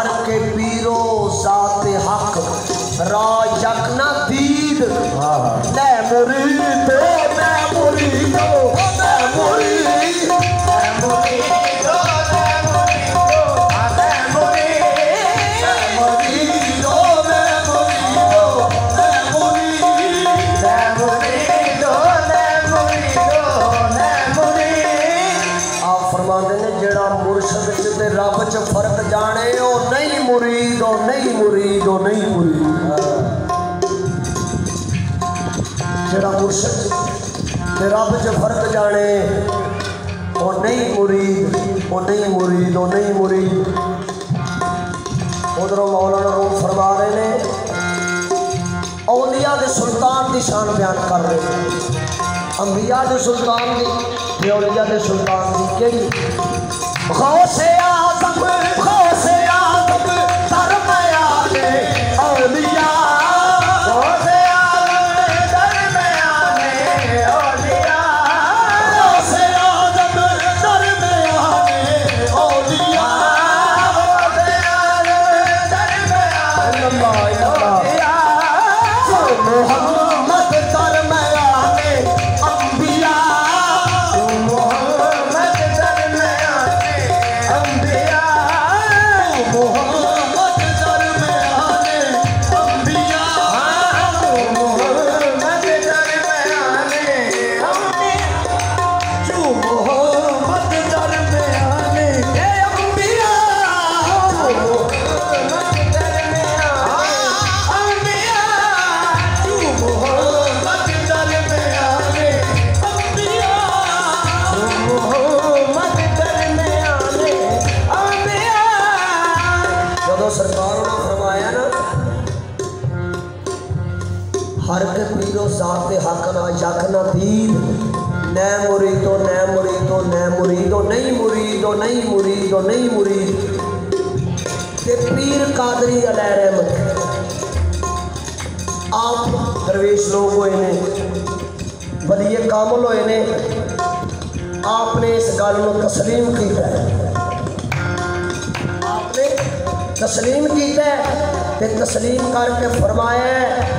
हर के पीरो जात हक। राजक न दीद नै हाँ। मुरीद नै मुरीद फ़र्क जाने और ਨਹੀਂ ਮੁਰੀਦ, ਉਹ ਨਹੀਂ ਮੁਰੀਦ। ਜਿਹੜਾ ਮੁਰਸ਼ਿਦ ਤੇ ਰੱਬ 'ਚ ਫ਼ਰਕ ਜਾਣੇ, ਉਹ ਨਹੀਂ ਮੁਰੀਦ, ਉਹ ਨਹੀਂ ਮੁਰੀਦ, ਉਹ ਨਹੀਂ ਮੁਰੀਦ। ਉਧਰੋਂ ਮੌਲਾਨਾ ਰੂਮ ਫਰਮਾ ਰਹੇ ਨੇ, ਔਲੀਆ ਦੇ ਸੁਲਤਾਨ ਦੀ ਸ਼ਾਨ ਬਿਆਨ ਕਰ ਰਹੇ ਨੇ। ਅੰਬੀਆ ਦੇ ਸੁਲਤਾਨ ਦੀ, ਤੇ ਔਲੀਆ ਦੇ ਸੁਲਤਾਨ ਦੀ ਕਿਹੜੀ? ਗੌਸੇ पीरो जात दे हक ना, यक ना मुरीदो, नै मुरीदो नै मुरीदो, नहीं मुरीदो नहीं मुरीदो, नहीं मुरीद। ते पीर कादरी अलैह रहमत आप दरवेश लोग होए ने, वलीए कामल होए ने, आपने इस गल को तस्लीम किया आपने तस्लीम किया तस्लीम करके फरमाया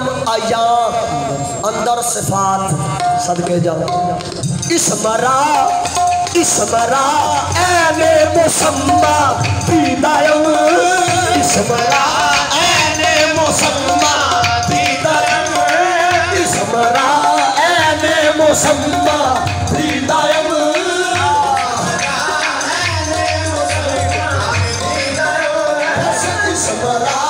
पीनम आयान अंदर सिफात। सदके जाओ। इसमरा इसमरा ऐने मुसम्मा, दीदायम। इसमरा ऐने मुसम्मा, दीदायम। इसमरा ऐने मुसम्मा, दीदायम। इसमरा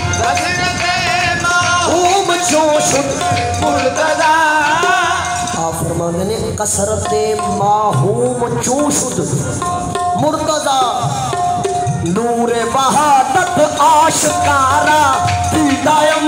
क्यों शुद्ध मुर्तदा आप हाँ, ने कसरत माहूम क्यों शुद्ध नूरे नूर बहादत आशकारा। पीदायम